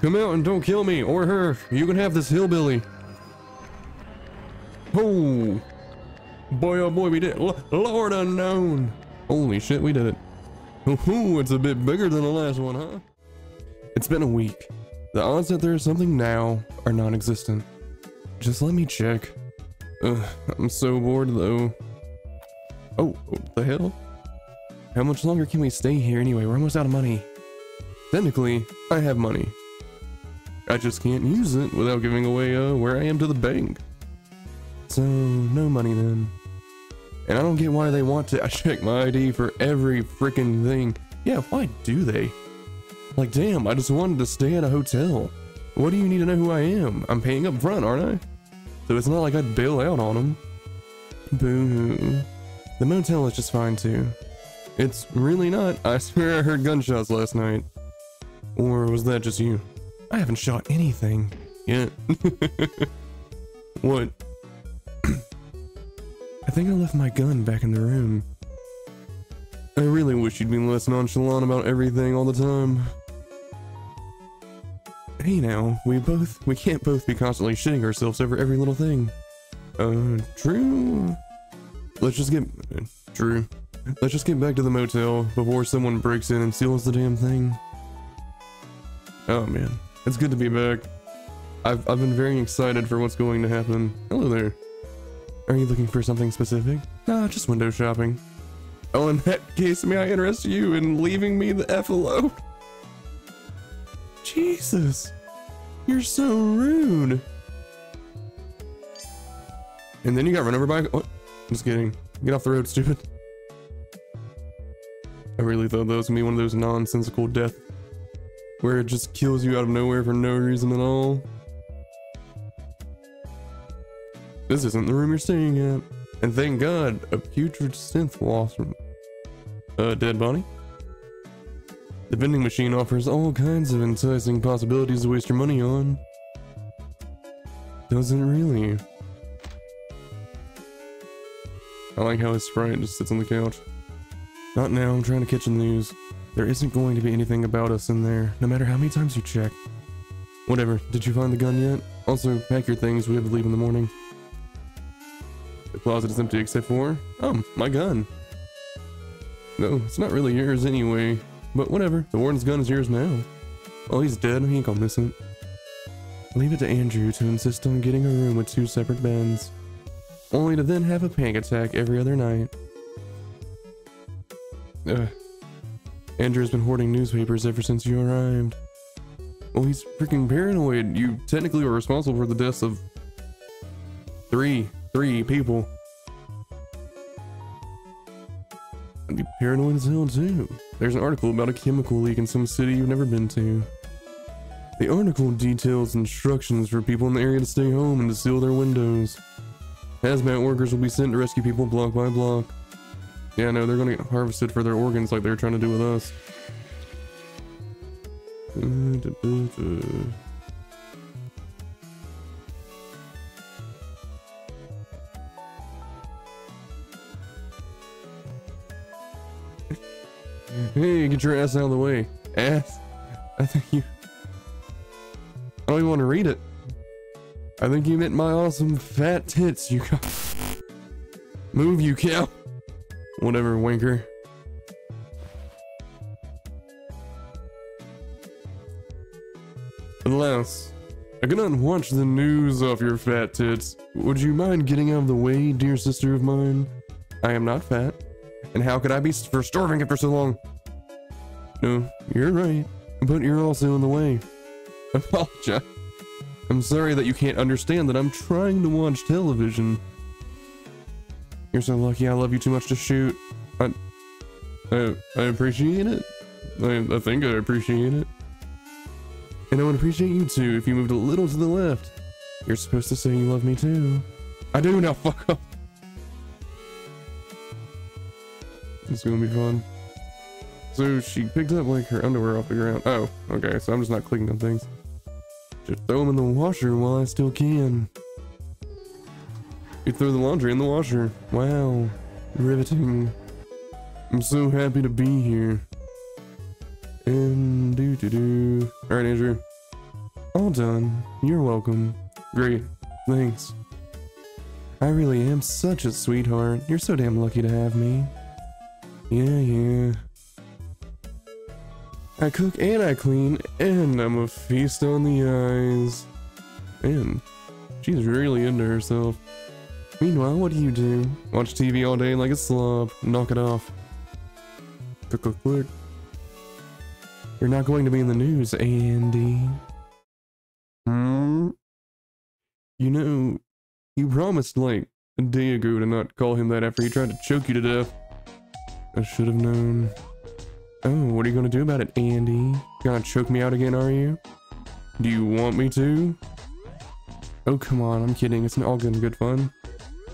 Come out and don't kill me or her. You can have this hillbilly. Oh. Boy, oh boy, we did it. Lord unknown. Holy shit, we did it. Ooh, it's a bit bigger than the last one, huh? It's been a week. The odds that there's something now are non-existent. Just let me check. Ugh, I'm so bored though. Oh, what the hell? How much longer can we stay here anyway? We're almost out of money. Technically, I have money. I just can't use it without giving away uh, where I am to the bank. So, no money then. And I don't get why they want to I check my ID for every freaking thing. Yeah, why do they? Like, damn, I just wanted to stay at a hotel. What do you need to know who I am? I'm paying up front, aren't I? So it's not like I'd bail out on them. Boo-hoo. The motel is just fine too. It's really not. I swear I heard gunshots last night. Or was that just you? I haven't shot anything yet. what? I think I left my gun back in the room. I really wish you'd be less nonchalant about everything all the time. Hey now, we both- we can't both be constantly shitting ourselves over every little thing. Uh, true? Let's just get- true. Let's just get back to the motel before someone breaks in and steals the damn thing. Oh man, it's good to be back. I've, I've been very excited for what's going to happen. Hello there. Are you looking for something specific? Nah, just window shopping. Oh, in that case, may I interest you in leaving me the F alone? Jesus, you're so rude. And then you got run over by, what? Just kidding. Get off the road, stupid. I really thought that was gonna be one of those nonsensical death where it just kills you out of nowhere for no reason at all. This isn't the room you're staying at. And thank God, a putrid synth lost from a dead body. The vending machine offers all kinds of enticing possibilities to waste your money on. Doesn't really. I like how his sprite just sits on the couch. Not now, I'm trying to catch the news. There isn't going to be anything about us in there, no matter how many times you check. Whatever, did you find the gun yet? Also, pack your things, we have to leave in the morning. The closet is empty except for, um, my gun. No, it's not really yours anyway, but whatever, the warden's gun is yours now. Oh, he's dead, he ain't gonna miss it. Leave it to Andrew to insist on getting a room with two separate beds. Only to then have a panic attack every other night. Ugh. Andrew's been hoarding newspapers ever since you arrived. Well, he's freaking paranoid. You technically were responsible for the deaths of three, three people. I'd be paranoid as hell too. There's an article about a chemical leak in some city you've never been to. The article details instructions for people in the area to stay home and to seal their windows. Hazmat workers will be sent to rescue people block by block. Yeah, no, they're gonna get harvested for their organs like they're trying to do with us. Hey, get your ass out of the way. Ass? I think you... I don't even want to read it. I think you meant my awesome fat tits, you got... Move, you cow. Whatever, wanker. Unless, I cannot watch the news off your fat tits. Would you mind getting out of the way, dear sister of mine? I am not fat. And how could I be for starving after so long? No, you're right. But you're also in the way. Apologize. I'm sorry that you can't understand that I'm trying to watch television. You're so lucky I love you too much to shoot. I, I, I appreciate it. I, I think I appreciate it. And I would appreciate you too if you moved a little to the left. You're supposed to say you love me too. I do now, fuck off. It's gonna be fun. So she picked up like her underwear off the ground. Oh, okay, so I'm just not clicking on things. Just throw them in the washer while I still can. You throw the laundry in the washer. Wow. Riveting. I'm so happy to be here. And do do do. Alright, Andrew. All done. You're welcome. Great. Thanks. I really am such a sweetheart. You're so damn lucky to have me. Yeah, yeah. I cook and I clean, and I'm a feast on the eyes. Man, she's really into herself. Meanwhile, what do you do? Watch TV all day like a slob. Knock it off. Click, click, click. You're not going to be in the news, Andy. Hmm? You know, you promised like a day ago to not call him that after he tried to choke you to death. I should have known. Oh, what are you gonna do about it, Andy? You Gonna choke me out again, are you? Do you want me to? Oh, come on, I'm kidding. It's all good and good fun.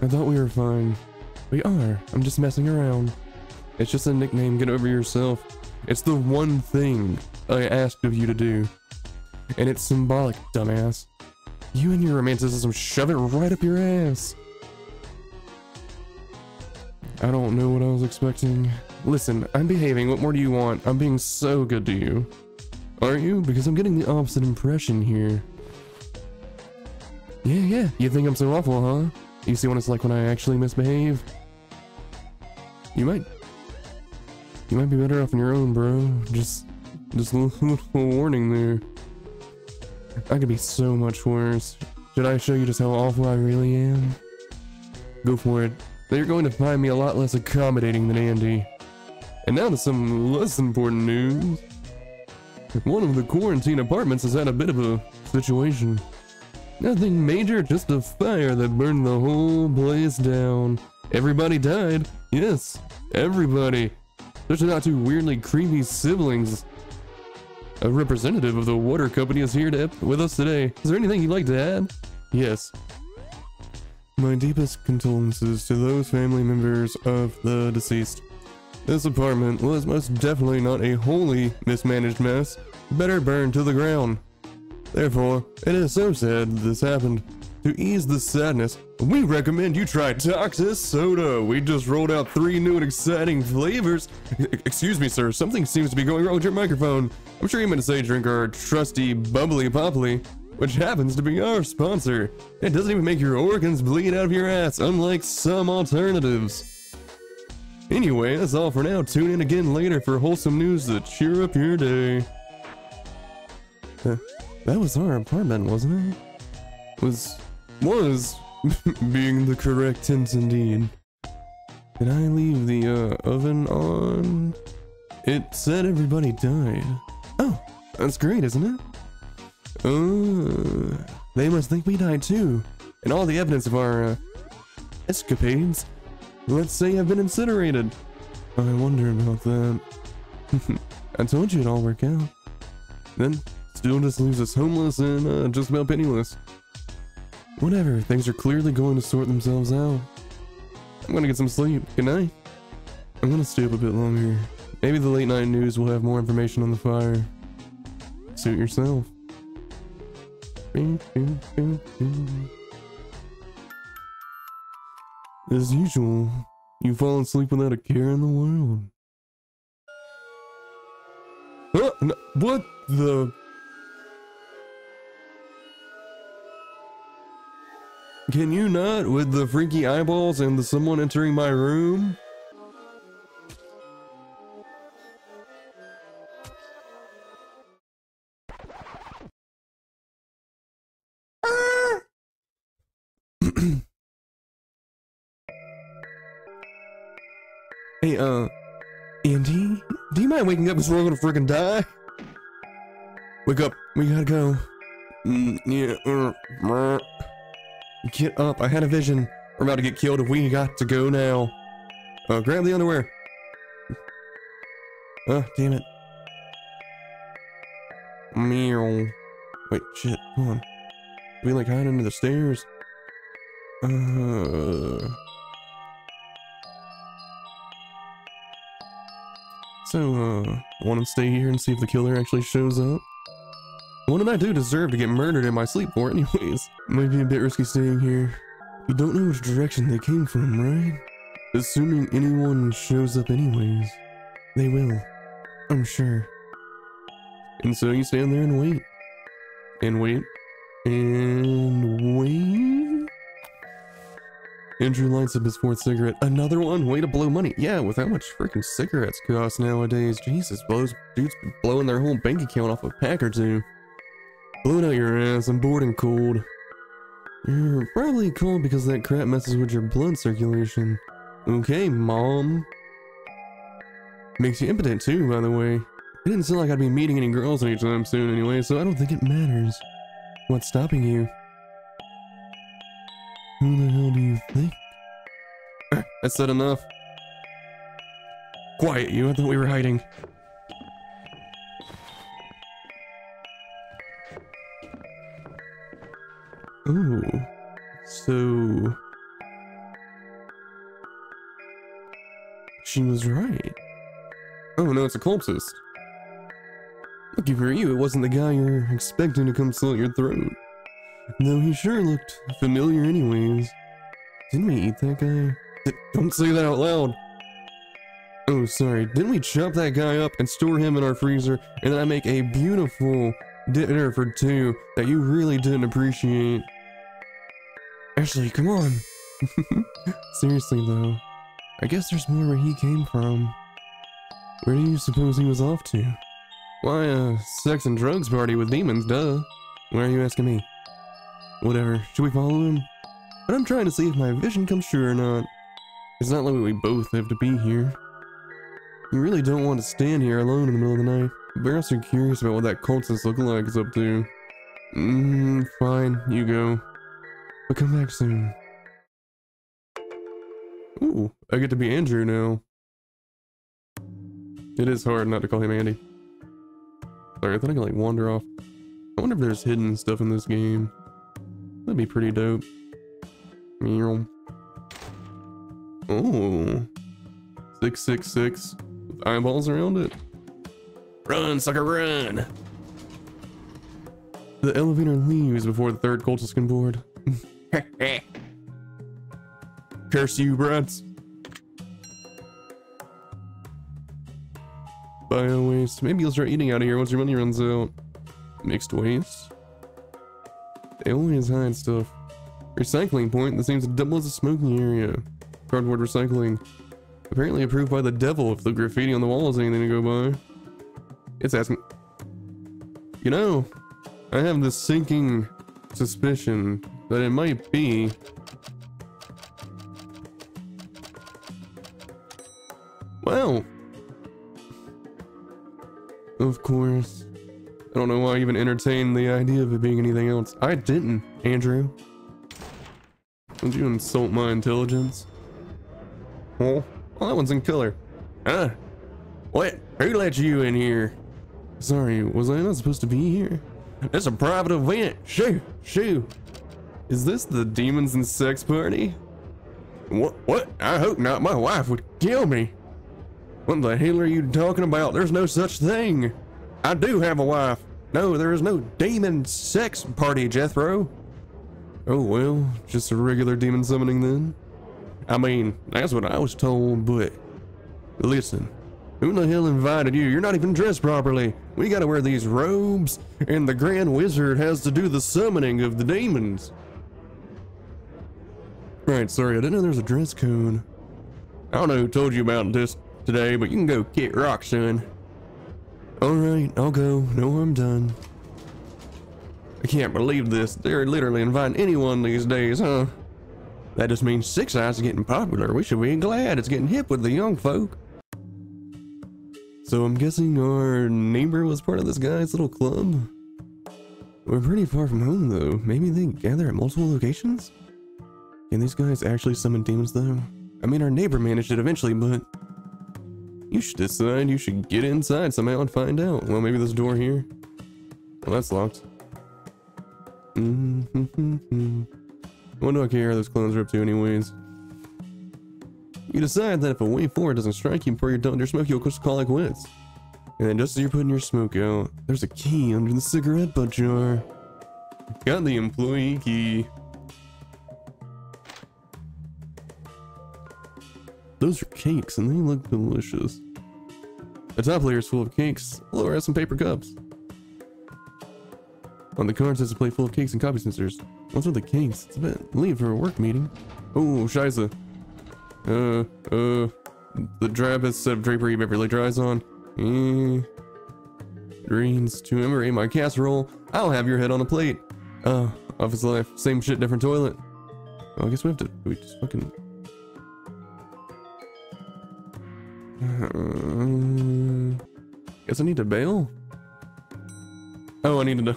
I thought we were fine. We are. I'm just messing around. It's just a nickname. Get over yourself. It's the one thing I asked of you to do. And it's symbolic, dumbass. You and your romanticism shove it right up your ass. I don't know what I was expecting. Listen, I'm behaving. What more do you want? I'm being so good to you. Aren't you? Because I'm getting the opposite impression here. Yeah, yeah. You think I'm so awful, huh? You see what it's like when I actually misbehave? You might... You might be better off on your own, bro. Just... Just a little, warning there. I could be so much worse. Should I show you just how awful I really am? Go for it. They're going to find me a lot less accommodating than Andy. And now to some less important news. One of the quarantine apartments has had a bit of a situation. Nothing major, just a fire that burned the whole place down. Everybody died. Yes, everybody. Especially not two weirdly creepy siblings. A representative of the water company is here to with us today. Is there anything you'd like to add? Yes. My deepest condolences to those family members of the deceased. This apartment was most definitely not a wholly mismanaged mess. Better burned to the ground. Therefore, it is so sad that this happened. To ease the sadness, we recommend you try Toxis Soda. We just rolled out three new and exciting flavors. Excuse me, sir, something seems to be going wrong with your microphone. I'm sure you meant to say drink our trusty bubbly popply, which happens to be our sponsor. It doesn't even make your organs bleed out of your ass, unlike some alternatives. Anyway, that's all for now. Tune in again later for wholesome news to cheer up your day. Uh, that was our apartment, wasn't it? Was... was being the correct tense indeed. Did I leave the uh, oven on? It said everybody died. Oh, that's great, isn't it? Uh, they must think we died too. And all the evidence of our uh, escapades, let's say, have been incinerated. I wonder about that. I told you it'd all work out. Then, still just leaves us homeless and uh, just about penniless. Whatever, things are clearly going to sort themselves out. I'm gonna get some sleep. Good night. I'm gonna stay up a bit longer. Maybe the late night news will have more information on the fire. Suit yourself. As usual, you fall asleep without a care in the world. Uh, what the... Can you not with the freaky eyeballs and the someone entering my room? hey, uh, Andy, do you mind waking up because we're gonna freaking die? Wake up, we gotta go. Mm, yeah, uh, Get up, I had a vision. We're about to get killed we got to go now. Uh, grab the underwear. Oh, damn it. Meow. Wait, shit, come on. We like hide under the stairs? Uh... So, uh, want to stay here and see if the killer actually shows up? What did I do deserve to get murdered in my sleep for anyways? Might be a bit risky staying here. You don't know which direction they came from, right? Assuming anyone shows up anyways. They will. I'm sure. And so you stand there and wait. And wait. And wait. Andrew lights up his fourth cigarette. Another one? Way to blow money. Yeah, with how much freaking cigarettes cost nowadays. Jesus, those dudes blowing their whole bank account off a pack or two. Blowing out your ass. I'm bored and cold. You're probably cold because that crap messes with your blood circulation. Okay, mom. Makes you impotent too, by the way. It didn't seem like I'd be meeting any girls anytime soon anyway, so I don't think it matters. What's stopping you? Who the hell do you think? I said enough. Quiet you, I thought we were hiding. Ooh. So... She was right. Oh no, it's a cultist. Lucky for you, it wasn't the guy you're expecting to come slit your throat. Though he sure looked familiar anyways. Didn't we eat that guy? Don't say that out loud. Oh, sorry. Didn't we chop that guy up and store him in our freezer and then I make a beautiful dinner for two that you really didn't appreciate? Ashley, come on. Seriously though, I guess there's more where he came from. Where do you suppose he was off to? Why, a sex and drugs party with demons, duh. Why are you asking me? Whatever, should we follow him? But I'm trying to see if my vision comes true or not. It's not like we both have to be here. You really don't want to stand here alone in the middle of the night. We're also curious about what that cultist look like is up to. Mmm, fine, you go. But come back soon. Ooh, I get to be Andrew now. It is hard not to call him Andy. Sorry, I thought I could like wander off. I wonder if there's hidden stuff in this game. That'd be pretty dope. Meow. Oh. 666 with eyeballs around it. Run, sucker, run! The elevator leaves before the third cultist can board. Curse you, brats. Bio waste. Maybe you'll start eating out of here once your money runs out. Mixed waste. They always hide stuff. Recycling point that seems to double as a smoking area. Cardboard recycling. Apparently approved by the devil if the graffiti on the wall is anything to go by. It's asking... You know, I have this sinking suspicion that it might be... Well... Of course. I don't know why I even entertained the idea of it being anything else. I didn't, Andrew. Don't you insult my intelligence? Oh, well, that one's in color. Huh? What? Who let you in here? Sorry, was I not supposed to be here? It's a private event. Shoo, shoo. Is this the demons and sex party? What? What? I hope not. My wife would kill me. What the hell are you talking about? There's no such thing. I do have a wife. No, there is no demon sex party, Jethro. Oh well, just a regular demon summoning then. I mean, that's what I was told, but listen, who the hell invited you? You're not even dressed properly. We gotta wear these robes, and the Grand Wizard has to do the summoning of the demons. Right, sorry, I didn't know there was a dress code. I don't know who told you about this today, but you can go get rock, son. Alright, I'll go. No, I'm done. I can't believe this. They're literally inviting anyone these days, huh? That just means Six Eyes is getting popular. We should be glad it's getting hip with the young folk. So I'm guessing our neighbor was part of this guy's little club? We're pretty far from home though. Maybe they gather at multiple locations? Can these guys actually summon demons though? I mean our neighbor managed it eventually, but... You should decide you should get inside somehow and find out. Well, maybe this door here. Well, that's locked. Mm -hmm. What do I care those clones are up to anyways? You decide that if a way forward doesn't strike you before you're done with your smoke, you'll just call it quits. And then just as you're putting your smoke out, there's a key under the cigarette butt jar. Got the employee key. Those are cakes and they look delicious. The top layer is full of cakes. Lower has some paper cups. On the cards, says a plate full of cakes and copy sensors. What's with the cakes? It's a bit late for a work meeting. Oh, Shiza. Uh, uh, the drab has set up drapery Beverly dries on. Eh. Greens to memory my casserole. I'll have your head on a plate. Uh, office life. Same shit, different toilet. I guess we have to, we just fucking... Uh, guess I need to bail? Oh, I need to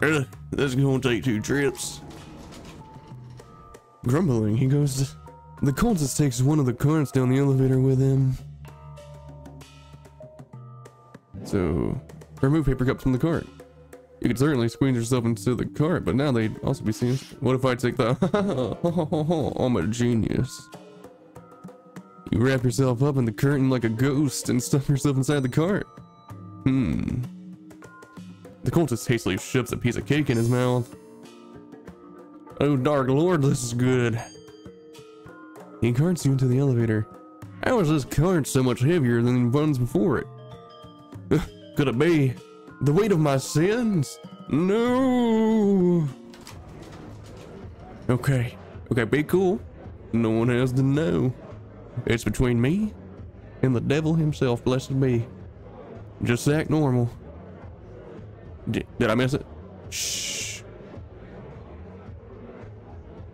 this is gonna take two trips. Grumbling, he goes, the cultist takes one of the carts down the elevator with him. So, remove paper cups from the cart. You could certainly squeeze yourself into the cart, but now they'd also be seen. What if I take the I'm a genius. You wrap yourself up in the curtain like a ghost and stuff yourself inside the cart. Hmm. The cultist hastily shoves a piece of cake in his mouth. Oh, Dark Lord, this is good. He carts you into the elevator. How is this cart so much heavier than the ones before it? Could it be the weight of my sins? No. Okay. Okay, be cool. No one has to know. It's between me and the devil himself, blessed be. Just act normal. Did, did I miss it? Shh.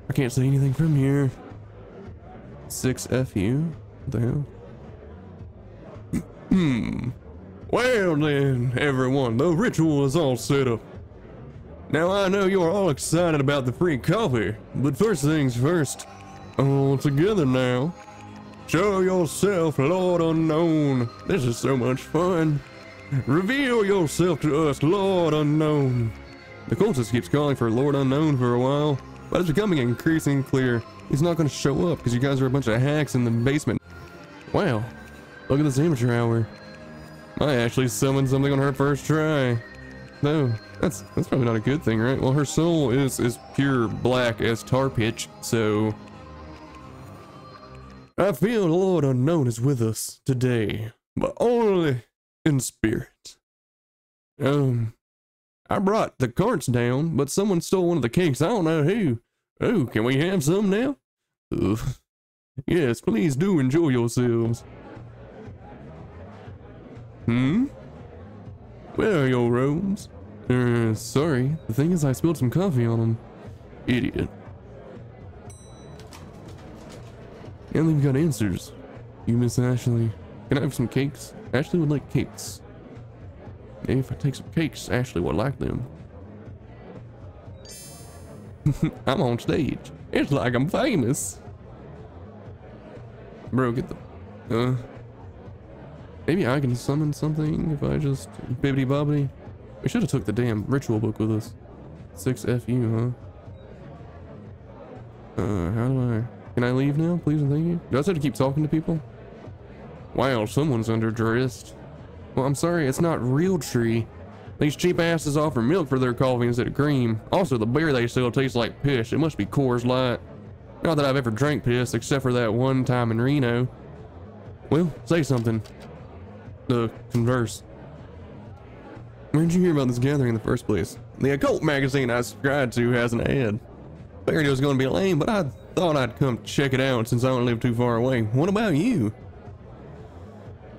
I can't say anything from here. 6FU? What the hell? Hmm. Well then, everyone, the ritual is all set up. Now I know you're all excited about the free coffee, but first things first, all together now. Show yourself, Lord Unknown. This is so much fun. Reveal yourself to us, Lord Unknown. The cultist keeps calling for Lord Unknown for a while, but it's becoming increasingly clear he's not going to show up because you guys are a bunch of hacks in the basement. Wow, look at this amateur hour. I actually summoned something on her first try. No, that's that's probably not a good thing, right? Well, her soul is is pure black as tar pitch, so I feel the Lord Unknown is with us today, but only in spirit. Um, I brought the carts down, but someone stole one of the cakes. I don't know who. Oh, can we have some now? Ugh. Yes, please do enjoy yourselves. Hmm? Where are your robes? Uh, sorry. The thing is I spilled some coffee on them. Idiot. And we've got answers. You miss Ashley. Can I have some cakes? Ashley would like cakes. If I take some cakes, Ashley would like them. I'm on stage. It's like I'm famous. Bro, get the... Uh... Maybe I can summon something if I just bibbity bobbity. We should have took the damn ritual book with us. 6FU, huh? Uh, how do I... Can I leave now, please and thank you? Do I have to keep talking to people? Wow, someone's underdressed. Well, I'm sorry, it's not real tree. These cheap asses offer milk for their coffee instead of cream. Also, the beer they sell tastes like piss. It must be Coors Light. Not that I've ever drank piss, except for that one time in Reno. Well, say something to converse. Where did you hear about this gathering in the first place? The occult magazine I subscribed to has an ad. Figured it was going to be lame, but I thought I'd come check it out since I don't live too far away. What about you?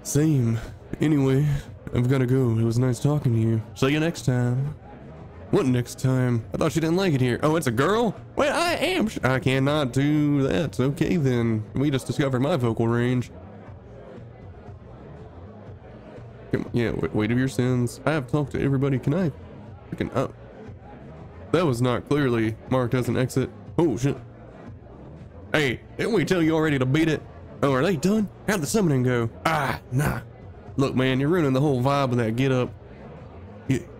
Same. Anyway, I've got to go. It was nice talking to you. See you next time. What next time? I thought you didn't like it here. Oh, it's a girl? Wait, I am. I cannot do that. Okay, then. We just discovered my vocal range. Yeah, weight of your sins. I have talked to everybody. Can I freaking up? Oh. That was not clearly marked as an exit. Oh shit. Hey, didn't we tell you already to beat it? Oh, are they done? How'd the summoning go? Ah, nah. Look, man, you're ruining the whole vibe of that get up.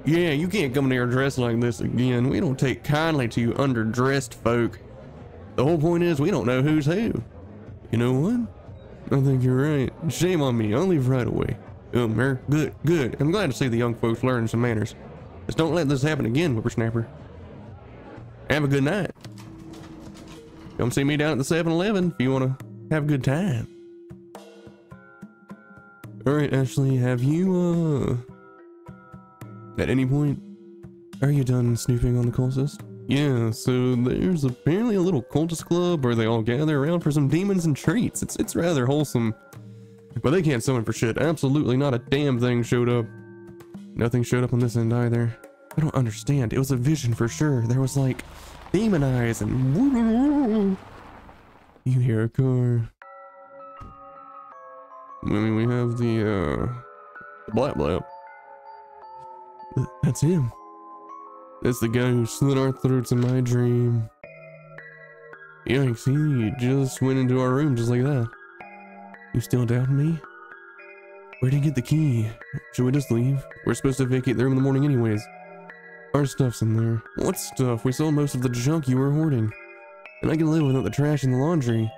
Yeah, you can't come in here dressed like this again. We don't take kindly to you underdressed folk. The whole point is we don't know who's who. You know what? I think you're right. Shame on me. I'll leave right away. Um, good, good. I'm glad to see the young folks learning some manners. Just don't let this happen again, whippersnapper. Have a good night. Come see me down at the 7-Eleven if you want to have a good time. All right, Ashley, have you, uh, At any point, are you done snooping on the cultist? Yeah, so there's apparently a little cultist club where they all gather around for some demons and treats. It's it's rather wholesome. But they can't summon for shit. Absolutely not a damn thing showed up. Nothing showed up on this end either. I don't understand. It was a vision for sure. There was like demon eyes and you hear a car. I mean, we have the uh, blap blap. That's him. That's the guy who slit our throats in my dream. Yikes, he just went into our room just like that. You still doubting me? Where'd he get the key? Should we just leave? We're supposed to vacate the room in the morning anyways. Our stuff's in there. What stuff? We sold most of the junk you were hoarding. And I can live without the trash and the laundry.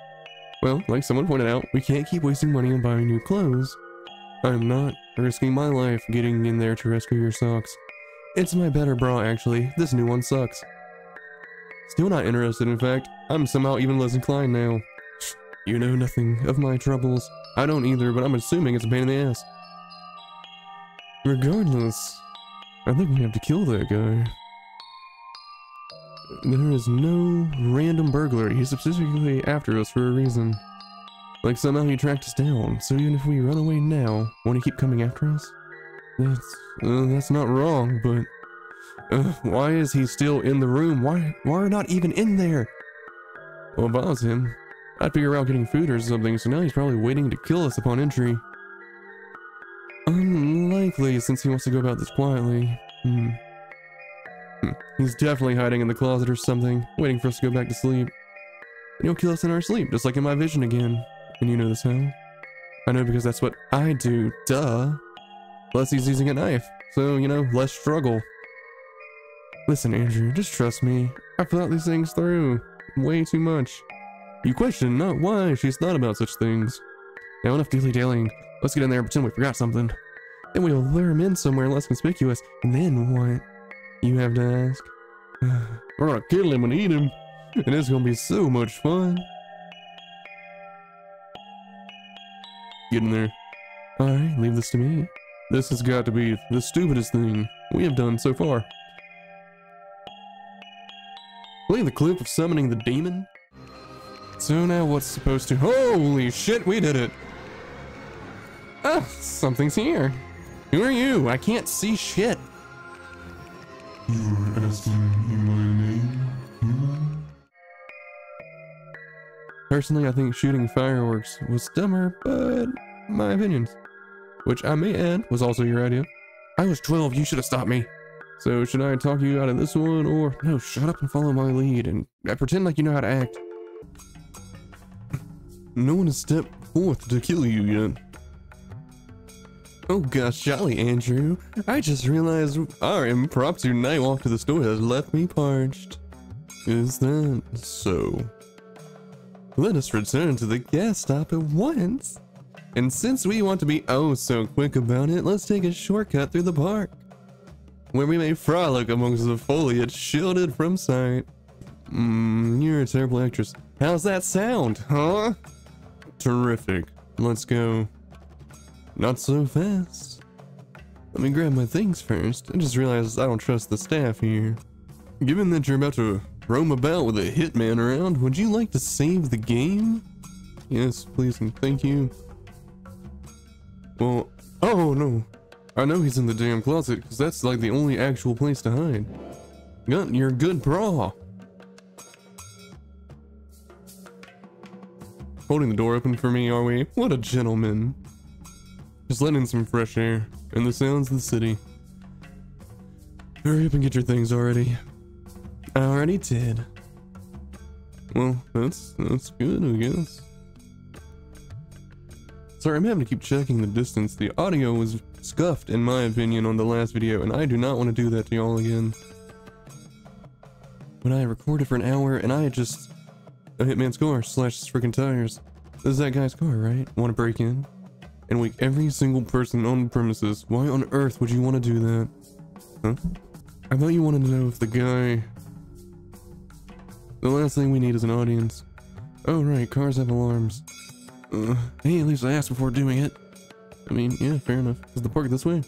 Well, like someone pointed out, we can't keep wasting money on buying new clothes. I'm not risking my life getting in there to rescue your socks. It's my better bra, actually. This new one sucks. Still not interested, in fact. I'm somehow even less inclined now. You know nothing of my troubles. I don't either, but I'm assuming it's a pain in the ass. Regardless, I think we have to kill that guy. There is no random burglar. He's specifically after us for a reason. Like somehow he tracked us down, so even if we run away now, won't he keep coming after us? That's uh, that's not wrong, but uh, why is he still in the room? Why why are not even in there? Well, if I was him, I'd figure out getting food or something. So now he's probably waiting to kill us upon entry. Unlikely, since he wants to go about this quietly. Hmm. hmm. He's definitely hiding in the closet or something, waiting for us to go back to sleep. And he'll kill us in our sleep, just like in my vision again. And you know this how? I know because that's what I do, duh. Plus he's using a knife, so, you know, less struggle. Listen, Andrew, just trust me. I've thought these things through. Way too much. You question not why she's thought about such things. Now enough dilly-dallying. Let's get in there and pretend we forgot something. Then we'll lure him in somewhere less conspicuous. And then what? You have to ask. We're gonna kill him and eat him. And it's gonna be so much fun. Get in there. Alright, leave this to me. This has got to be the stupidest thing we have done so far. Play the clip of summoning the demon? So now what's supposed to- Holy shit, we did it! Ah, something's here. Who are you? I can't see shit. You were asking my name, human? Personally, I think shooting fireworks was dumber, but my opinions which I may add was also your idea. I was 12, you should have stopped me. So should I talk you out of this one, or no, shut up and follow my lead, and uh, pretend like you know how to act. No one has stepped forth to kill you yet. Oh gosh, jolly Andrew. I just realized our impromptu night walk to the store has left me parched. Is that so? Let us return to the gas stop at once. And since we want to be oh so quick about it, let's take a shortcut through the park. Where we may frolic amongst the foliage shielded from sight. Mmm, you're a terrible actress. How's that sound, huh? Terrific. Let's go. Not so fast. Let me grab my things first. I just realized I don't trust the staff here. Given that you're about to roam about with a hitman around, would you like to save the game? Yes, please and thank you. Well, oh no. I know he's in the damn closet because that's like the only actual place to hide. Got your good bra. Holding the door open for me, are we? What a gentleman. Just letting in some fresh air and the sounds of the city. Hurry up and get your things already. I already did. Well, that's that's good, I guess. Sorry, I'm having to keep checking the distance. The audio was scuffed, in my opinion, on the last video, and I do not want to do that to y'all again. When I recorded for an hour, and I had just... A Hitman's car slash freaking tires. This is that guy's car, right? Want to break in? And wake every single person on premises. Why on earth would you want to do that? Huh? I thought you wanted to know if the guy... The last thing we need is an audience. Oh right, cars have alarms. Uh, hey, at least I asked before doing it. I mean, yeah, fair enough. Is the park this way?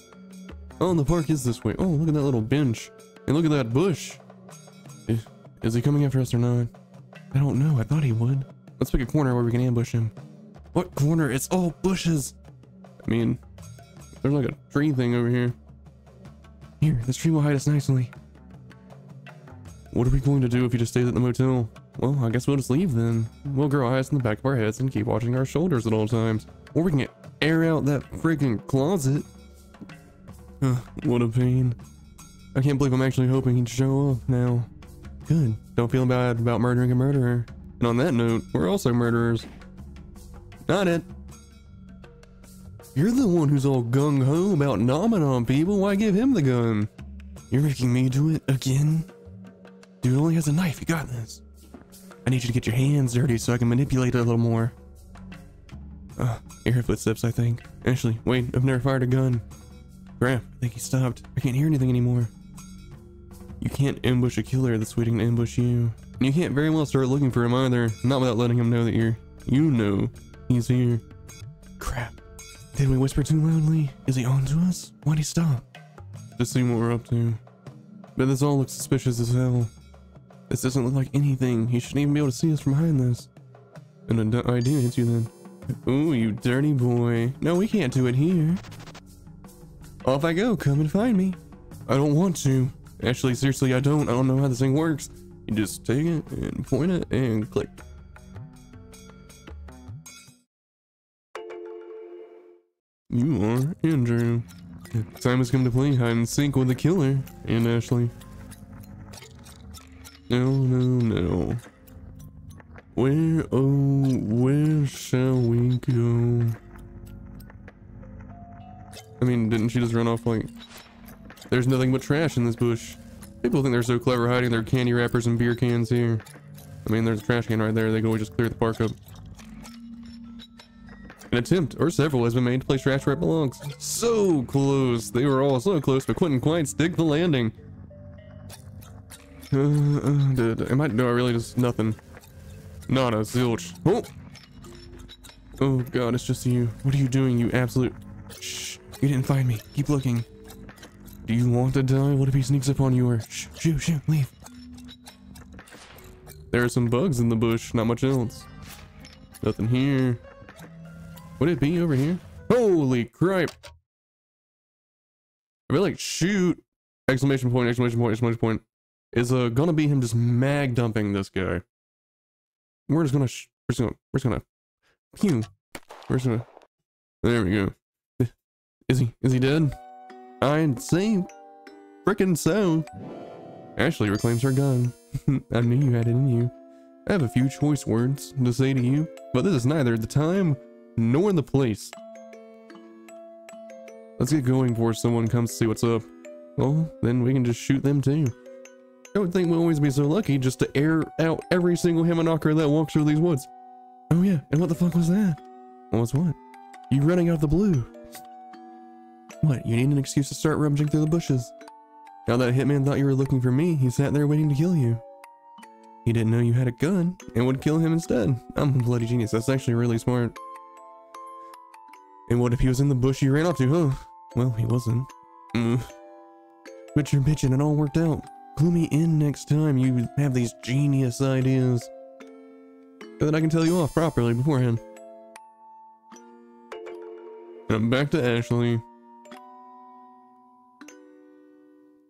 Oh, the park is this way. Oh, look at that little bench. And look at that bush. Is he coming after us or not? I don't know. I thought he would. Let's pick a corner where we can ambush him. What corner? It's all bushes. I mean, there's like a tree thing over here. Here, this tree will hide us nicely. What are we going to do if he just stays at the motel? Well, I guess we'll just leave then. We'll grow eyes in the back of our heads and keep watching our shoulders at all times. Or we can air out that freaking closet. Ugh, what a pain. I can't believe I'm actually hoping he'd show up now. Good. Don't feel bad about murdering a murderer. And on that note, we're also murderers. Not it. You're the one who's all gung-ho about nomming people. Why give him the gun? You're making me do it again? Dude only has a knife. You got this. I need you to get your hands dirty so I can manipulate it a little more. Uh, I hear footsteps, I think. Actually, wait, I've never fired a gun. Crap, I think he stopped. I can't hear anything anymore. You can't ambush a killer that's waiting to ambush you. And you can't very well start looking for him either, not without letting him know that you're, you know, he's here. Crap. Did we whisper too loudly? Is he on to us? Why'd he stop? Just see what we're up to. But this all looks suspicious as hell. This doesn't look like anything. He shouldn't even be able to see us from behind this. And an idea hits you then. Ooh, you dirty boy. No, we can't do it here. Off I go. Come and find me. I don't want to. Actually, seriously, I don't. I don't know how this thing works. You just take it and point it and click. You are Andrew. Time has come to play hide and seek with the killer and Ashley. No, no, no. Where, oh, where shall we go? I mean, didn't she just run off like... There's nothing but trash in this bush. People think they're so clever hiding their candy wrappers and beer cans here. I mean, there's a trash can right there. They can always just clear the park up. An attempt, or several, has been made to place trash where it belongs. So close. They were all so close, but couldn't quite stick the landing. Uh, uh, did, am I, no, I really just nothing. Not a zilch. Oh! Oh god, it's just you. What are you doing, you absolute... Shh, you didn't find me. Keep looking. Do you want to die? What if he sneaks up on you or... Shh, shoot, shoot, leave. There are some bugs in the bush, not much else. Nothing here. Would it be over here? Holy crap! I feel like shoot! Exclamation point, exclamation point, exclamation point. Is uh, gonna be him just mag dumping this guy. We're just gonna, we're just gonna, we're gonna, pew. We're just gonna, there we go. Is he, is he dead? I'd say, frickin' so. Ashley reclaims her gun. I knew you had it in you. I have a few choice words to say to you, but this is neither the time nor the place. Let's get going before someone comes to see what's up. Well, then we can just shoot them too. I would think we'll always be so lucky just to air out every single Hamanaka that walks through these woods. Oh yeah, and what the fuck was that? What was what? You running out of the blue. What, you need an excuse to start rummaging through the bushes. Now that hitman thought you were looking for me, he sat there waiting to kill you. He didn't know you had a gun, and would kill him instead. I'm a bloody genius, that's actually really smart. And what if he was in the bush you ran off to, huh? Well, he wasn't. Mm. But you're bitching, it all worked out. Clue me in next time you have these genius ideas. So that I can tell you off properly beforehand. And I'm back to Ashley.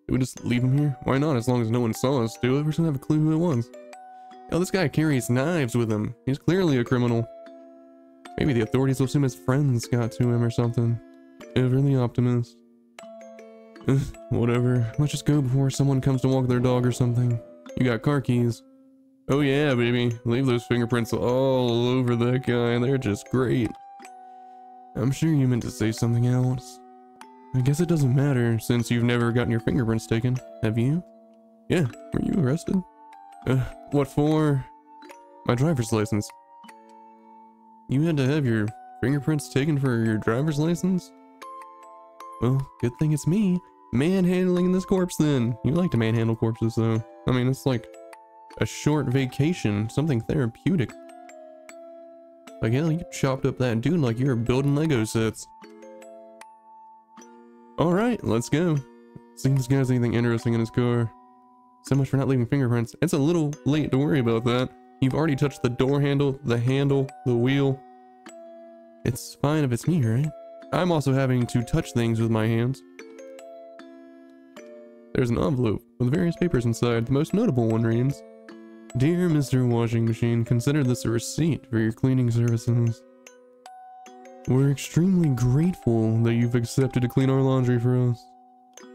Do we just leave him here? Why not, as long as no one saw us do? We should have a clue who it was. Oh, this guy carries knives with him. He's clearly a criminal. Maybe the authorities will assume his friends got to him or something. The optimist. Whatever. Let's just go before someone comes to walk their dog or something. You got car keys. Oh yeah, baby. Leave those fingerprints all over that guy. They're just great. I'm sure you meant to say something else. I guess it doesn't matter since you've never gotten your fingerprints taken, have you? Yeah, were you arrested? Uh, what for? My driver's license. You had to have your fingerprints taken for your driver's license? Well, good thing it's me. Manhandling this corpse then. You like to manhandle corpses though. I mean, it's like a short vacation, something therapeutic. Like hell, you chopped up that dude like you were building Lego sets. Alright, let's go. See if this guy has anything interesting in his car. So much for not leaving fingerprints. It's a little late to worry about that. You've already touched the door handle, the handle, the wheel. It's fine if it's me, right? I'm also having to touch things with my hands. There's an envelope with various papers inside. The most notable one reads, Dear Mr. Washing Machine, consider this a receipt for your cleaning services. We're extremely grateful that you've accepted to clean our laundry for us.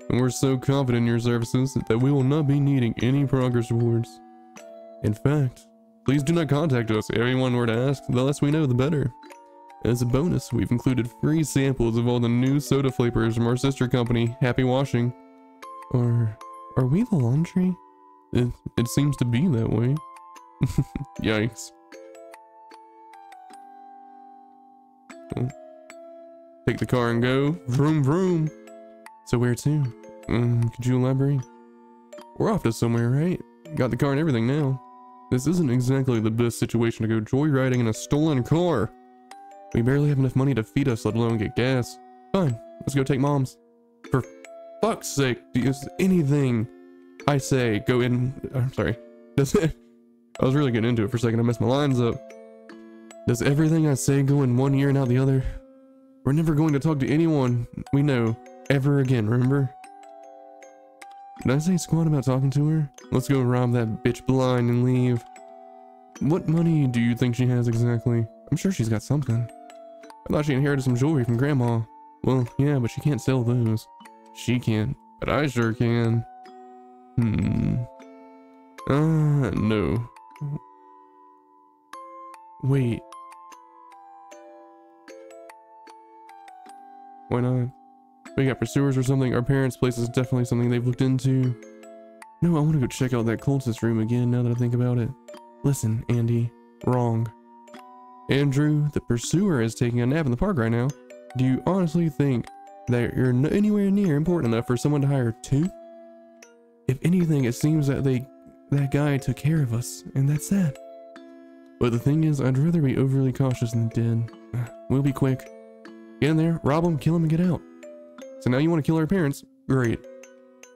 And we're so confident in your services that we will not be needing any progress rewards. In fact, please do not contact us if anyone were to ask, the less we know the better. As a bonus, we've included free samples of all the new soda flavors from our sister company, Happy Washing. Or are we the laundry? It, it seems to be that way. Yikes. Take the car and go. Vroom vroom. So where to? Um, could you elaborate? We're off to somewhere, right? Got the car and everything now. This isn't exactly the best situation to go joyriding in a stolen car. We barely have enough money to feed us, let alone get gas. Fine, let's go take mom's. For fuck's sake, does anything I say go in... I'm sorry. Does it... I was really getting into it for a second, I messed my lines up. Does everything I say go in one ear and out the other? We're never going to talk to anyone we know ever again, remember? Did I say squat about talking to her? Let's go rob that bitch blind and leave. What money do you think she has exactly? I'm sure she's got something. I thought she inherited some jewelry from grandma. Well, yeah, but she can't sell those. She can't, but I sure can. Hmm. Uh, no. Wait. Why not? We got pursuers or something. Our parents' place is definitely something they've looked into. No, I want to go check out that cultist room again now that I think about it. Listen, Andy. Wrong. Andrew, the pursuer is taking a nap in the park right now. Do you honestly think that you're anywhere near important enough for someone to hire two? If anything, it seems that they that guy took care of us, and that's that. But the thing is, I'd rather be overly cautious than dead. We'll be quick. Get in there, rob them, kill them, and get out. So now you want to kill our parents? Great.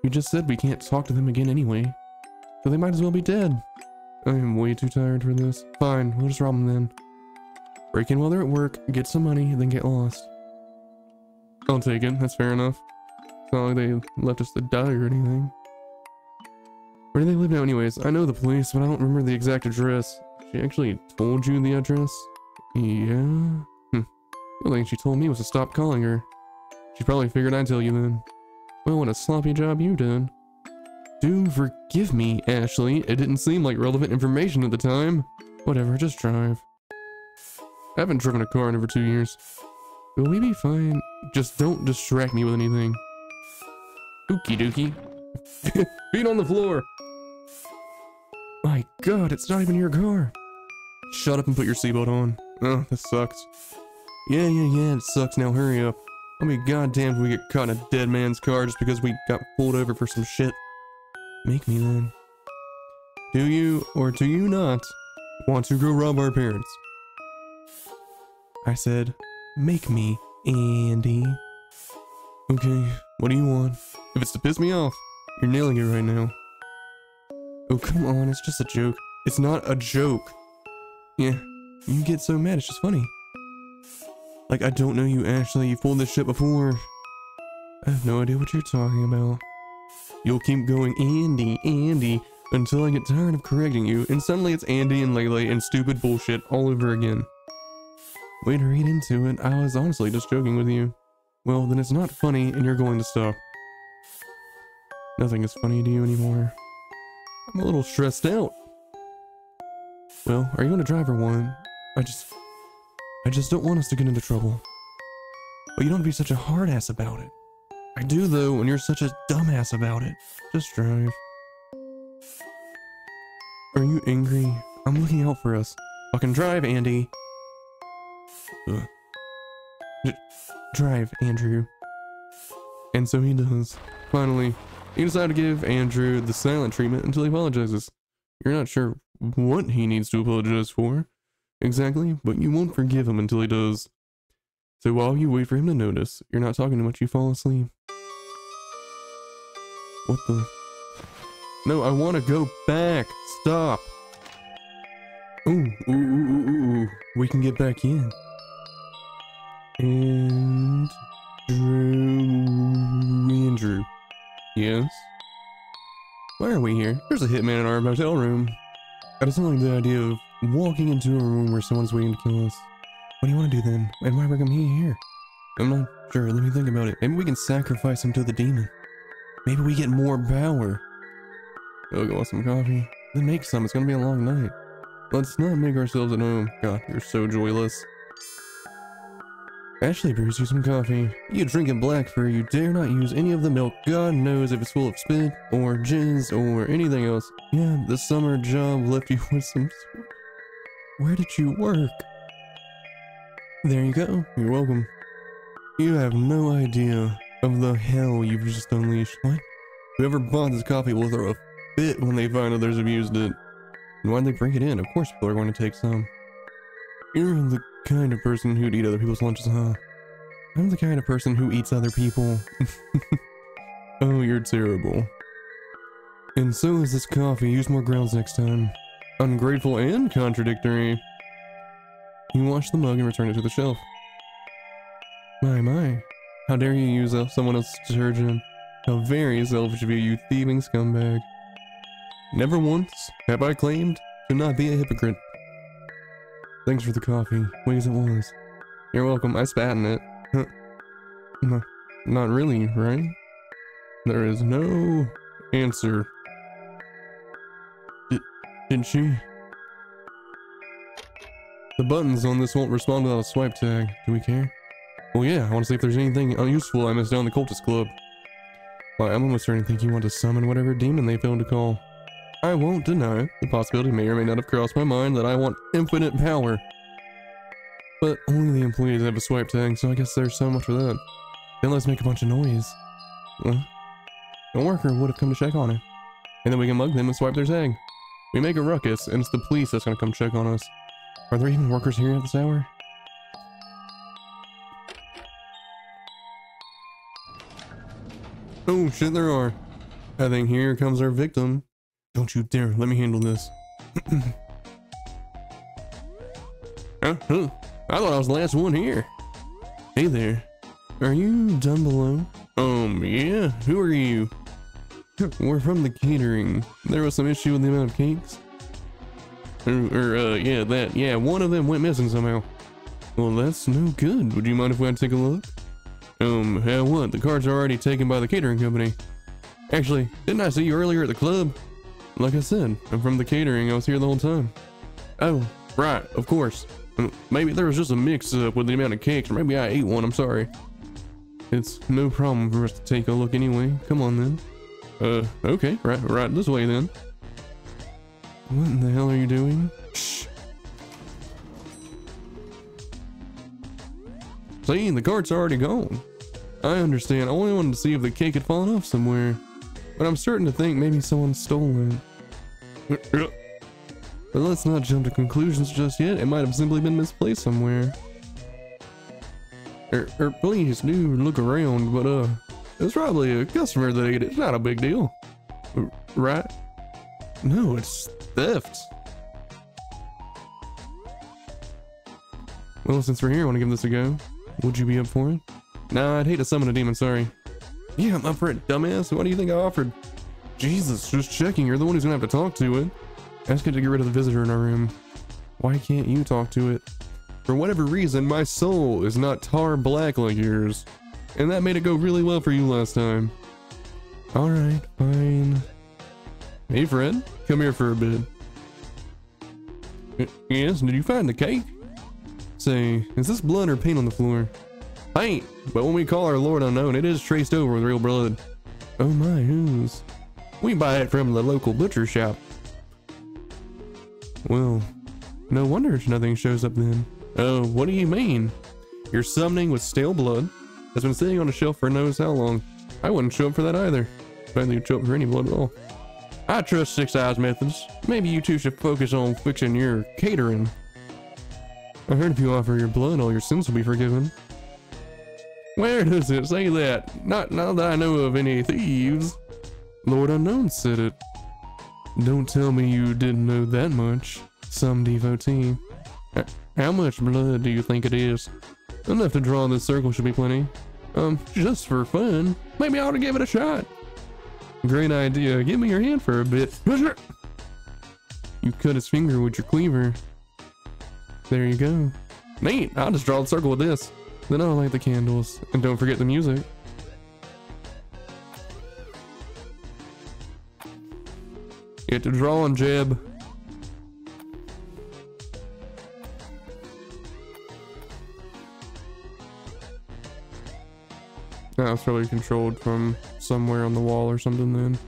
You just said we can't talk to them again anyway. So they might as well be dead. I am way too tired for this. Fine, we'll just rob them then. Break in while they're at work, get some money, then get lost. I'll take it, that's fair enough. It's not like they left us to die or anything. Where do they live now anyways? I know the place, but I don't remember the exact address. She actually told you the address? Yeah? Hm. The only thing she told me was to stop calling her. She probably figured I'd tell you then. Well, what a sloppy job you've done. Do forgive me, Ashley. It didn't seem like relevant information at the time. Whatever, just drive. I haven't driven a car in over two years. Will we be fine? Just don't distract me with anything. Ookie dookie. Feet on the floor. My god, it's not even your car. Shut up and put your seatbelt on. Oh, this sucks. Yeah, yeah, yeah, it sucks. Now hurry up. Be goddamned if we get caught in a dead man's car just because we got pulled over for some shit. Make me then. Do you, or do you not, want to go rob our parents? I said, make me, Andy. Okay, what do you want? If it's to piss me off, you're nailing it right now. Oh, come on, it's just a joke. It's not a joke. Yeah, you get so mad, it's just funny. Like, I don't know you, Ashley. You pulled this shit before. I have no idea what you're talking about. You'll keep going, Andy, Andy, until I get tired of correcting you, and suddenly it's Andy and Leyley and stupid bullshit all over again. Way to read into it. I was honestly just joking with you. Well, then it's not funny and you're going to stop. Nothing is funny to you anymore. I'm a little stressed out. Well, are you going to drive or one? I just... I just don't want us to get into trouble. But you don't be such a hard ass about it. I do though, when you're such a dumbass about it. Just drive. Are you angry? I'm looking out for us. Fucking drive, Andy. Drive, Andrew. And so he does. Finally, he decided to give Andrew the silent treatment until he apologizes. You're not sure what he needs to apologize for exactly, but you won't forgive him until he does. So while you wait for him to notice, you're not talking too much, you fall asleep. What the? No, I want to go back. Stop. Ooh, ooh, ooh, ooh, ooh. We can get back in. And Drew, Andrew. Yes. Why are we here? There's a hitman in our motel room. I just don't like the idea of walking into a room where someone's waiting to kill us. What do you want to do then? And why bring him here? I'm not sure. Let me think about it. Maybe we can sacrifice him to the demon. Maybe we get more power. Go get some coffee? Then make some. It's gonna be a long night. Let's not make ourselves at home. God, you're so joyless. Ashley brews you some coffee. You drink it black for you dare not use any of the milk. God knows if it's full of spit or jizz or anything else. Yeah, the summer job left you with some... Where did you work? There you go. You're welcome. You have no idea of the hell you've just unleashed. What? Whoever bought this coffee will throw a fit when they find others have used it. And why'd they bring it in? Of course people are going to take some. You're the kind of person who'd eat other people's lunches, huh? I'm the kind of person who eats other people. oh, you're terrible. And so is this coffee. Use more grounds next time. Ungrateful and contradictory. You wash the mug and return it to the shelf. My, my. How dare you use someone else's detergent? How very selfish of you, you thieving scumbag. Never once have I claimed to not be a hypocrite. Thanks for the coffee, weak as it was. You're welcome, I spat in it. no, not really, right? There is no answer. Did, did she? The buttons on this won't respond without a swipe tag. Do we care? Well, yeah, I want to see if there's anything useful I missed out in the Cultist Club. Well, I'm almost to think you want to summon whatever demon they failed to call. I won't deny the possibility may or may not have crossed my mind that I want infinite power. But only the employees have a swipe tag, so I guess there's so much for that. Then let's make a bunch of noise. A worker would have come to check on it. And then we can mug them and swipe their tag. We make a ruckus, and it's the police that's gonna come check on us. Are there even workers here at this hour? Oh shit, there are. I think here comes our victim. Don't you dare, let me handle this. huh? Huh? I thought I was the last one here. Hey there. Are you down below? Um, yeah. Who are you? We're from the catering. There was some issue with the amount of cakes. Or, or uh, yeah, that. Yeah, one of them went missing somehow. Well, that's no good. Would you mind if we had to take a look? Um, hell what? The cards are already taken by the catering company. Actually, didn't I see you earlier at the club? Like I said, I'm from the catering. I was here the whole time. Oh, right, of course. Um, maybe there was just a mix-up with the amount of cakes, or maybe I ate one, I'm sorry. It's no problem for us to take a look anyway. Come on then. Uh, okay, right, right this way then. What in the hell are you doing? Shh. See, the cart's already gone. I understand. I only wanted to see if the cake had fallen off somewhere. But I'm starting to think maybe someone stole it. But let's not jump to conclusions just yet. It might have simply been misplaced somewhere. Er, er please do look around, but uh, it's probably a customer that ate it. It's not a big deal. Right? No, it's theft. Well, since we're here, I want to give this a go. Would you be up for it? Nah, I'd hate to summon a demon, sorry. Yeah, I'm up for it, dumbass. What do you think I offered? Jesus, just checking. You're the one who's gonna have to talk to it. Ask it to get rid of the visitor in our room. Why can't you talk to it? For whatever reason, my soul is not tar black like yours. And that made it go really well for you last time. Alright, fine. Hey Fred, come here for a bit. Yes, did you find the cake? Say, is this blood or paint on the floor? Paint, but when we call our Lord Unknown, it is traced over with real blood. Oh my, whose? We buy it from the local butcher shop. Well, no wonder if nothing shows up then. Oh, what do you mean? You're summoning with stale blood has been sitting on a shelf for knows how long. I wouldn't show up for that either. I don't think you'd show up for any blood at all. I trust Six Eyes methods. Maybe you two should focus on fixing your catering. I heard if you offer your blood, all your sins will be forgiven. Where does it say that? Not, not that I know of any thieves. Lord Unknown said it. Don't tell me you didn't know that much, some devotee. How much blood do you think it is? Enough to draw this circle should be plenty. Um, just for fun. Maybe I ought to give it a shot. Great idea. Give me your hand for a bit. You cut his finger with your cleaver. There you go. Neat. I'll just draw the circle with this. Then I'll light the candles. And don't forget the music. Get to drawing, Jeb. That was probably controlled from somewhere on the wall or something then.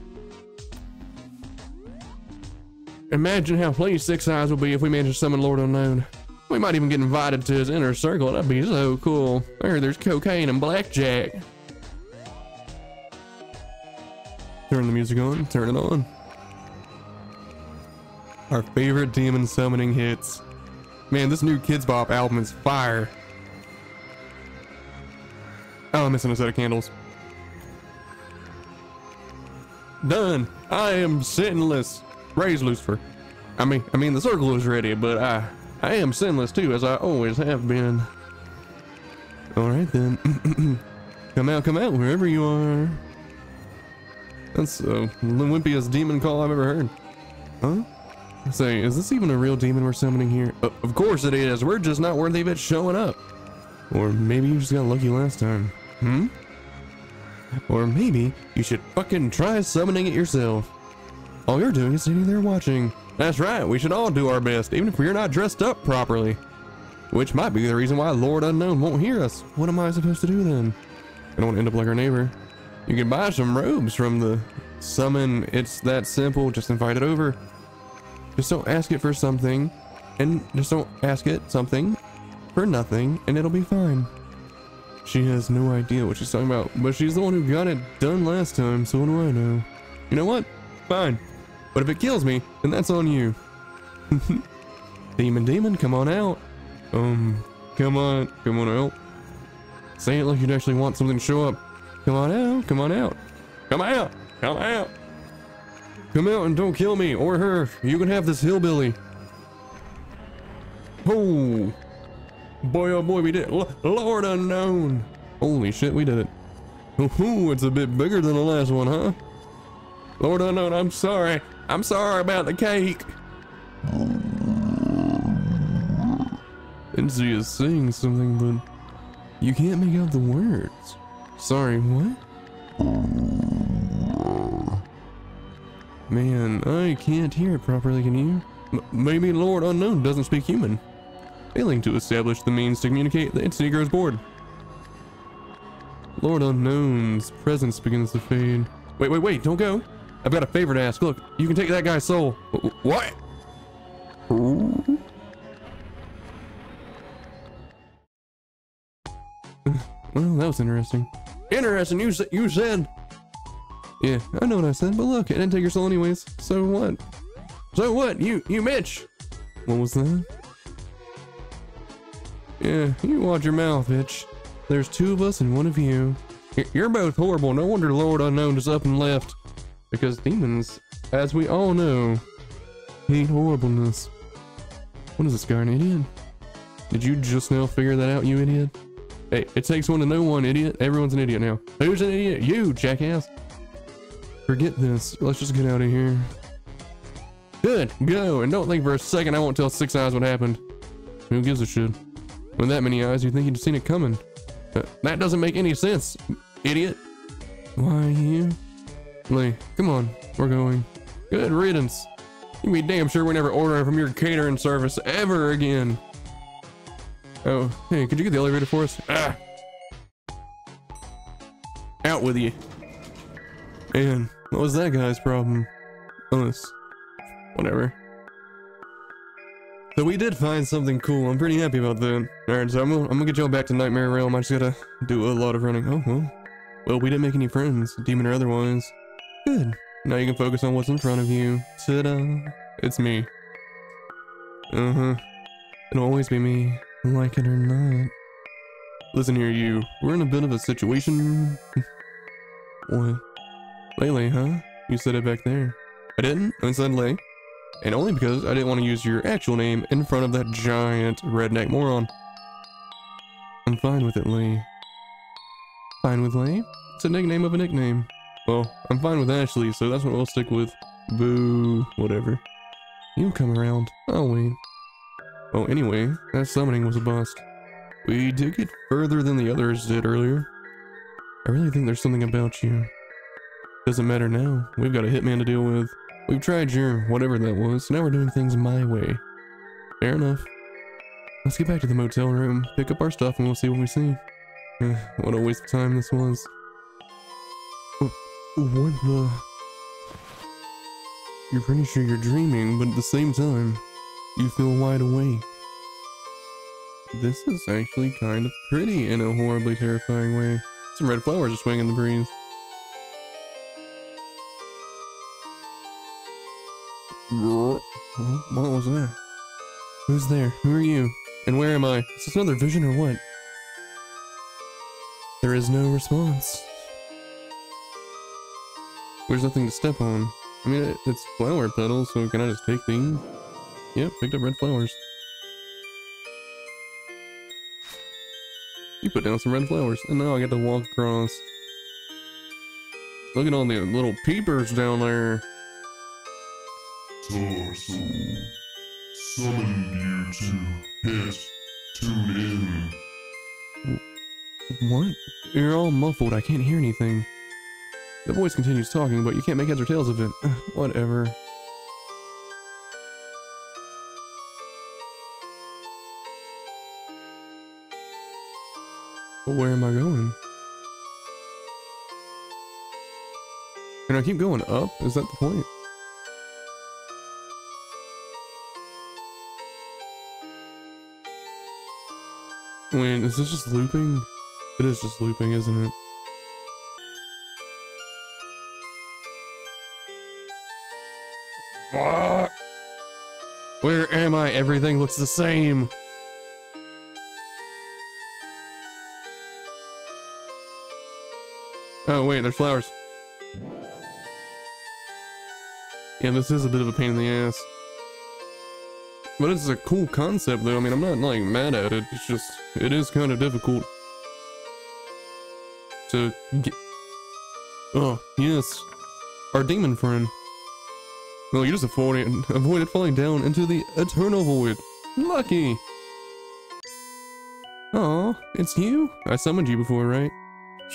Imagine how pleased Six Eyes will be if we manage to summon Lord Unknown. We might even get invited to his inner circle. That'd be so cool. I heard there's cocaine and blackjack. Turn the music on. Turn it on. Our favorite demon summoning hits. Man, this new Kidz Bop album is fire. Oh, I'm missing a set of candles. Done. I am sinless. Raise Lucifer. I mean, I mean the circle is ready, but I, I am sinless too, as I always have been. All right then. come out, come out, wherever you are. That's the wimpiest demon call I've ever heard. Huh? Say, is this even a real demon we're summoning here? Uh, of course it is. We're just not worthy of it showing up. Or maybe you just got lucky last time. Hmm? Or maybe you should fucking try summoning it yourself. All you're doing is sitting there watching. That's right, we should all do our best, even if we're not dressed up properly. Which might be the reason why Lord Unknown won't hear us. What am I supposed to do then? I don't want to end up like our neighbor. You can buy some robes from the summon. It's that simple. Just invite it over. Just don't ask it for something. And just don't ask it something for nothing, and it'll be fine. She has no idea what she's talking about, but she's the one who got it done last time, so what do I know? You know what? Fine. But if it kills me, then that's on you. demon, demon, come on out. Um, come on, come on out. Say it like you'd actually want something to show up. Come on out, come on out. Come out, come out. Come out and don't kill me or her. You can have this hillbilly. Oh. Boy, oh boy, we did it. Lord unknown. Holy shit, we did it. Ooh, it's a bit bigger than the last one, huh? Lord unknown, I'm sorry. I'm sorry about the cake. See us saying something, but you can't make out the words. Sorry, what? Man, I can't hear it properly, can you? M maybe Lord Unknown doesn't speak human. Failing to establish the means to communicate, the entity grows bored. Lord Unknown's presence begins to fade. Wait, wait, wait, don't go. I've got a favor to ask. Look, you can take that guy's soul. What? Well, that was interesting. Interesting, you, you said. Yeah, I know what I said, but look, I didn't take your soul anyways. So what? So what? You, you Mitch. What was that? Yeah, you watch your mouth, bitch. There's two of us and one of you. You're both horrible. No wonder Lord Unknown just up and left. Because demons, as we all know, hate horribleness. What is this guy, an idiot? Did you just now figure that out, you idiot? Hey, it takes one to know one, idiot. Everyone's an idiot now. Who's an idiot? You, jackass. Forget this. Let's just get out of here. Good, go. And don't think for a second I won't tell Six Eyes what happened. Who gives a shit? With that many eyes, you'd think you'd seen it coming. Uh, that doesn't make any sense, idiot. Why you? Lee, come on, we're going. Good riddance. You be damn sure we're never order from your catering service ever again. Oh, hey, could you get the elevator for us? Ah. Out with you. Man, what was that guy's problem? Us. Whatever. So we did find something cool. I'm pretty happy about that. Alright, so I'm gonna, I'm gonna get y'all back to Nightmare Realm. I just gotta do a lot of running. Oh, well. Well, we didn't make any friends, demon or otherwise. Good. Now you can focus on what's in front of you. Ta-da. It's me. Uh-huh. It'll always be me, like it or not. Listen here, you. We're in a bit of a situation. what? Lately, huh? You said it back there. I didn't. I said Lay. And only because I didn't want to use your actual name in front of that giant redneck moron. I'm fine with it, Lee. Fine with Lee? It's a nickname of a nickname. Well, I'm fine with Ashley, so that's what we'll stick with. Boo. Whatever. You come around. I'll wait. Oh, anyway, that summoning was a bust. We did get further than the others did earlier. I really think there's something about you. Doesn't matter now. We've got a hitman to deal with. We've tried your whatever that was. Now we're doing things my way. Fair enough. Let's get back to the motel room, pick up our stuff, and we'll see what we see. Eh, what a waste of time this was. What the... You're pretty sure you're dreaming, but at the same time, you feel wide awake. This is actually kind of pretty in a horribly terrifying way. Some red flowers are swinging in the breeze. What was that? Who's there? Who are you? And where am I? Is this another vision or what? There is no response. There's nothing to step on. I mean, it's flower petals, so can I just take these? Yep, picked up red flowers. You put down some red flowers, and now I get to walk across. Look at all the little peepers down there. Torso summoned you to hit, tune in. What? You're all muffled, I can't hear anything. The voice continues talking, but you can't make heads or tails of it. Whatever. Where am I going? Can I keep going up? Is that the point? Wait, is this just looping? It is just looping, isn't it? What? Where am I? Everything looks the same. Oh wait, there's flowers. Yeah, this is a bit of a pain in the ass. But it's a cool concept though, I mean I'm not like mad at it, it's just, it is kind of difficult. To get... Oh, yes. Our demon friend. Well, you just avoided, avoided falling down into the eternal void. Lucky! Oh, it's you? I summoned you before, right?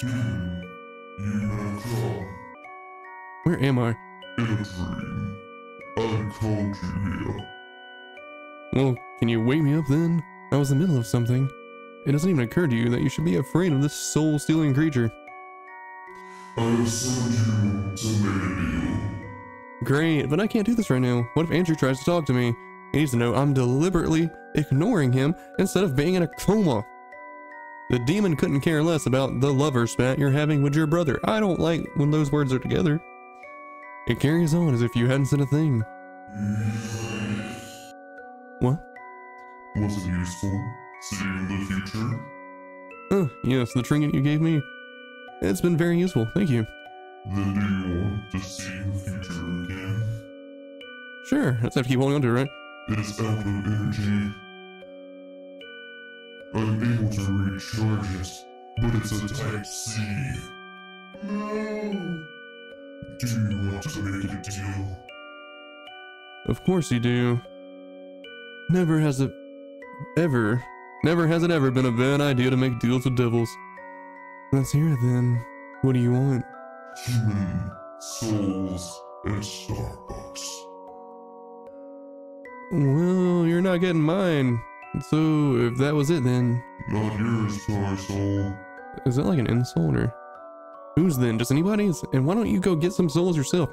You have come Where am I? in a dream. I called you here. Well, can you wake me up then? I was in the middle of something. It doesn't even occur to you that you should be afraid of this soul-stealing creature. I have summoned you to make a deal. Great, but I can't do this right now. What if Andrew tries to talk to me? He needs to know I'm deliberately ignoring him instead of being in a coma. The demon couldn't care less about the lover spat you're having with your brother. I don't like when those words are together. It carries on as if you hadn't said a thing. What? Was it useful? Seeing the future? Oh, yes, the trinket you gave me. It's been very useful, thank you. Then do you want to see the future again? Sure, let's have to keep holding on to it, right? It is out of energy. I'm able to recharge it, but it's a type C. No. Do you want to make a deal? Of course you do. Never has it ever, never has it ever been a bad idea to make deals with devils. Let's hear it then. What do you want? Human souls and Starbucks. Well, you're not getting mine. So if that was it then, Not yours, Star Soul. is that like an insult or? Who's then? Just anybody's? And why don't you go get some souls yourself?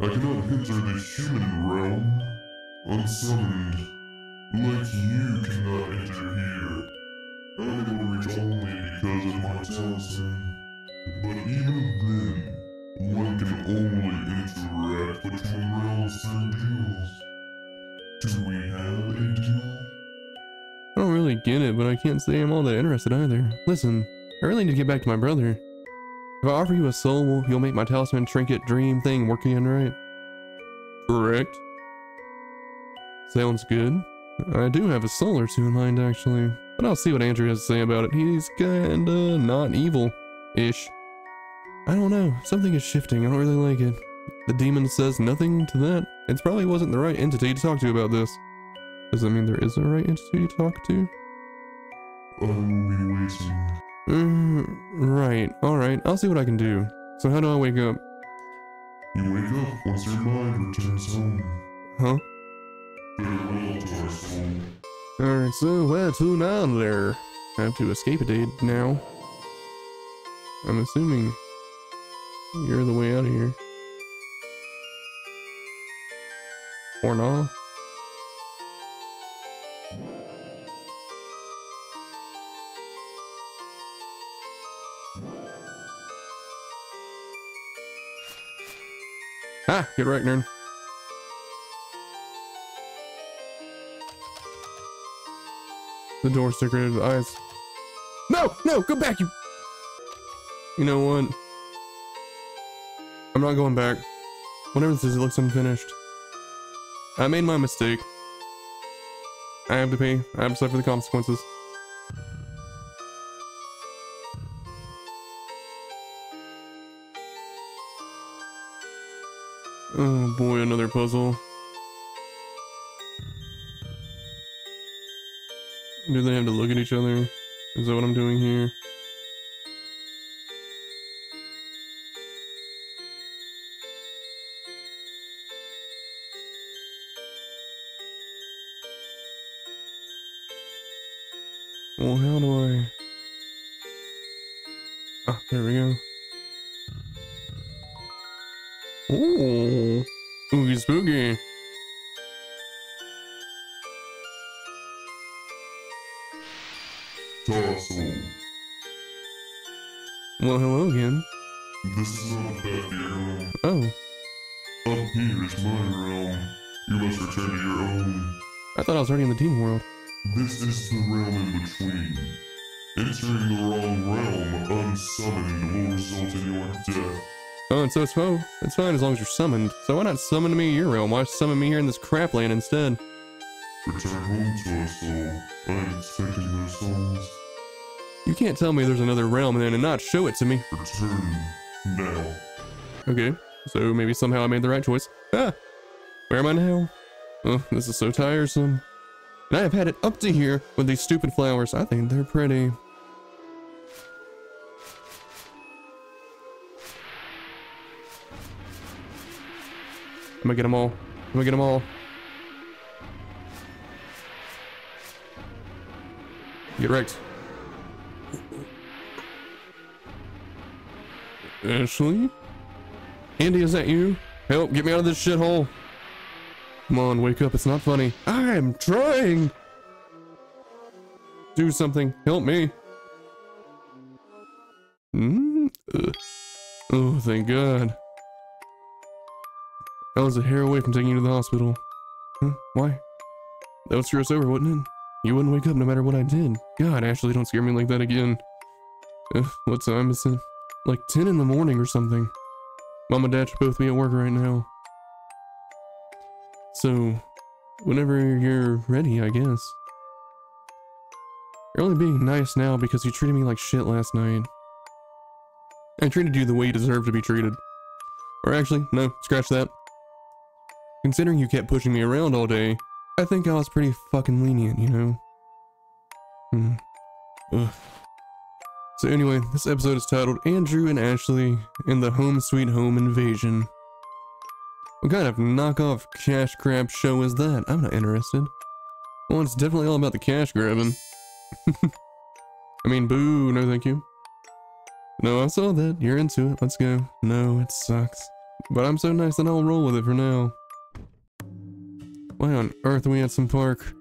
I cannot enter the human realm. Unsummoned. Like you cannot enter here. Reach only because of my talisman. But even then, one can only interact between realms and duels. Do we have a deal? I don't really get it, but I can't say I'm all that interested either. Listen, I really need to get back to my brother. If I offer you a soul, you'll make my talisman trinket dream thing work again, right? Correct. Sounds good. I do have a soul or two in mind, actually. But I'll see what Andrew has to say about it. He's kinda not evil-ish. I don't know. Something is shifting. I don't really like it. The demon says nothing to that. It probably wasn't the right entity to talk to about this. Does that mean there is a right entity to talk to? I will be waiting. Mm, right. Alright. I'll see what I can do. So how do I wake up? You wake up once your mind returns home. Huh? Alright, so where to now there? I have to escape a day now. I'm assuming you're the way out of here. Or not. Ah, get right, nerd. The door decorated with eyes. No, no, go back, you. You know what? I'm not going back. Whatever this is, it looks unfinished. I made my mistake. I have to pay. I have to suffer the consequences. Oh boy, another puzzle. Do they have to look at each other? Is that what I'm doing here? So it's fine. As long as you're summoned. So why not summon me to your realm? Why summon me here in this crap land instead? Return home to us all. I am expecting those souls. You can't tell me there's another realm then and not show it to me. Return now. Okay, so maybe somehow I made the right choice. Ah! Where am I now? Oh, this is so tiresome. And I have had it up to here with these stupid flowers. I think they're pretty. I'm gonna get them all. I'm gonna get them all. Get wrecked. Ashley? Andy, is that you? Help, get me out of this shithole. Come on, wake up, it's not funny. I'm trying! Do something, help me. Mm? Ugh. Oh, thank God. I was a hair away from taking you to the hospital. Huh? Why? That would screw us over, wouldn't it? You wouldn't wake up no matter what I did. God, Ashley, don't scare me like that again. Ugh, what time is it? Like 10 in the morning or something. Mom and Dad should both be at work right now. So, whenever you're ready, I guess. You're only being nice now because you treated me like shit last night. I treated you the way you deserve to be treated. Or actually, no, scratch that. Considering you kept pushing me around all day, I think I was pretty fucking lenient, you know? Hmm. Ugh. So anyway, this episode is titled Andrew and Ashley in the Home Sweet Home Invasion. What kind of knockoff cash grab show is that? I'm not interested. Well, it's definitely all about the cash grabbing. I mean, boo, no thank you. No, I saw that. You're into it. Let's go. No, it sucks. But I'm so nice that I'll roll with it for now. Why on earth are we at some park?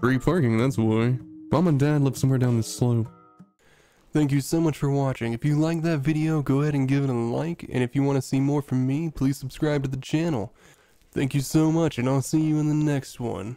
Free parking, that's why. Mom and Dad live somewhere down this slope. Thank you so much for watching. If you liked that video, go ahead and give it a like. And if you want to see more from me, please subscribe to the channel. Thank you so much, and I'll see you in the next one.